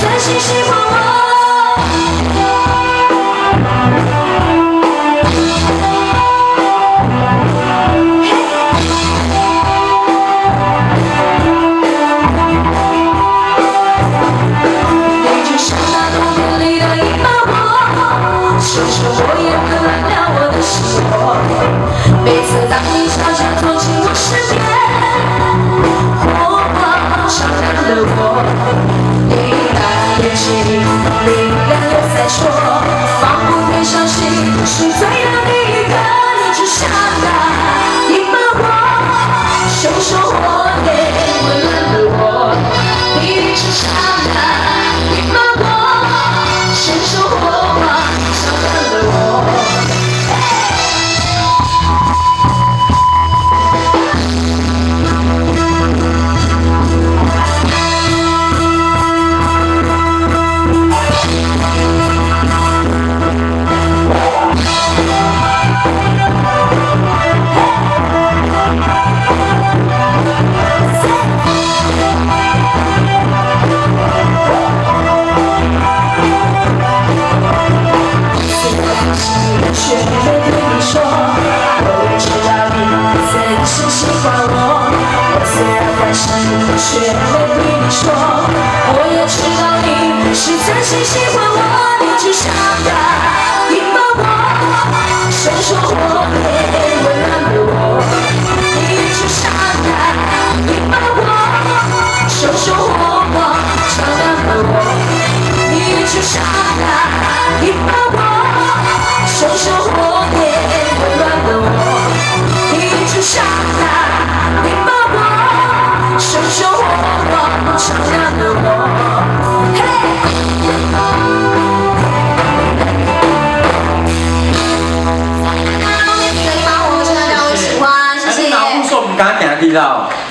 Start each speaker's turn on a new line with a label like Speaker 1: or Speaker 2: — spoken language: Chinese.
Speaker 1: 真心喜欢我就那冬天里的一把火温暖了我的每次心里依然在说仿佛天上星是最亮的一颗却没对你说我也知道你是真心喜欢我
Speaker 2: 知道。